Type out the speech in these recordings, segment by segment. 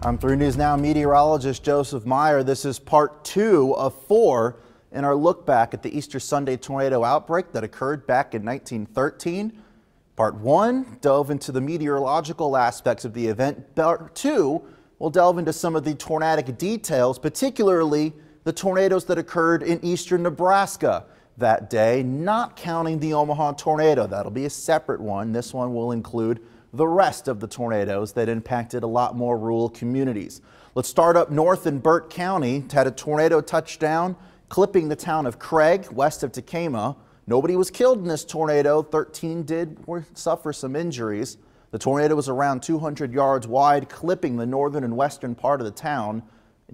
I'm 3 News Now meteorologist Joseph Meyer. This is part two of four in our look back at the Easter Sunday tornado outbreak that occurred back in 1913. Part one dove into the meteorological aspects of the event. Part two will delve into some of the tornadic details, particularly the tornadoes that occurred in eastern Nebraska that day, not counting the Omaha tornado. That'll be a separate one. This one will include the rest of the tornadoes that impacted a lot more rural communities. Let's start up north in Burt County. Had a tornado touchdown, clipping the town of Craig, west of Tekamah. Nobody was killed in this tornado. 13 did suffer some injuries. The tornado was around 200 yards wide, clipping the northern and western part of the town,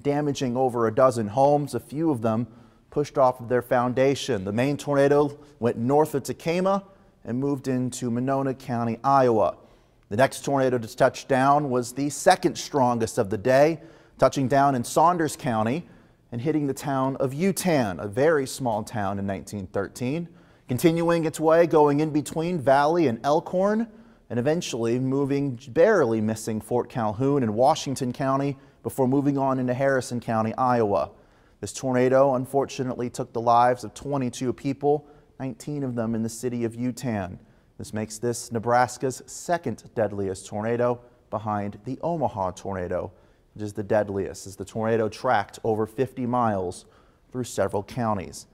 damaging over a dozen homes. A few of them pushed off of their foundation. The main tornado went north of Tekamah and moved into Monona County, Iowa. The next tornado to touch down was the second strongest of the day, touching down in Saunders County and hitting the town of Yutan, a very small town in 1913, continuing its way going in between Valley and Elkhorn, and eventually moving barely missing Fort Calhoun in Washington County before moving on into Harrison County, Iowa. This tornado unfortunately took the lives of 22 people, 19 of them in the city of Yutan. This makes this Nebraska's second deadliest tornado behind the Omaha tornado, which is the deadliest as the tornado tracked over 50 miles through several counties.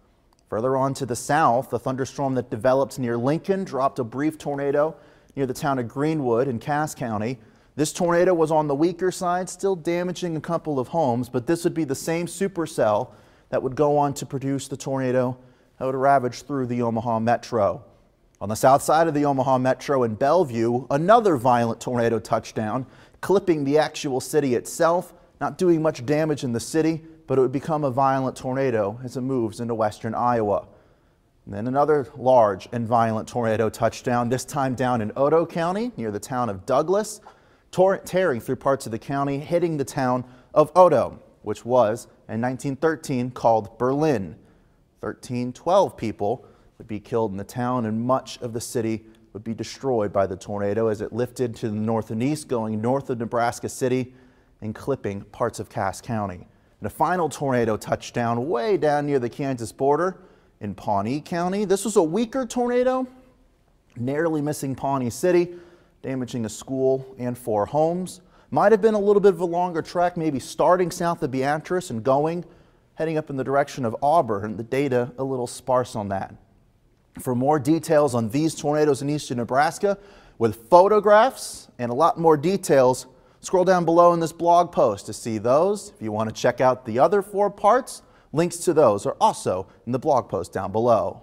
Further on to the south, a thunderstorm that developed near Lincoln dropped a brief tornado near the town of Greenwood in Cass County. This tornado was on the weaker side, still damaging a couple of homes, but this would be the same supercell that would go on to produce the tornado that would ravage through the Omaha metro. On the south side of the Omaha Metro in Bellevue, another violent tornado touchdown, clipping the actual city itself, not doing much damage in the city, but it would become a violent tornado as it moves into western Iowa. And then another large and violent tornado touchdown, this time down in Otoe County near the town of Douglas, tearing through parts of the county, hitting the town of Otoe, which was in 1913 called Berlin. 13, 12 people would be killed in the town and much of the city would be destroyed by the tornado as it lifted to the north and east, going north of Nebraska City and clipping parts of Cass County. And a final tornado touchdown way down near the Kansas border in Pawnee County. This was a weaker tornado, narrowly missing Pawnee City, damaging a school and four homes. Might have been a little bit of a longer trek, maybe starting south of Beatrice and going, heading up in the direction of Auburn. The data a little sparse on that. For more details on these tornadoes in eastern Nebraska with photographs and a lot more details, scroll down below in this blog post to see those. If you want to check out the other four parts, links to those are also in the blog post down below.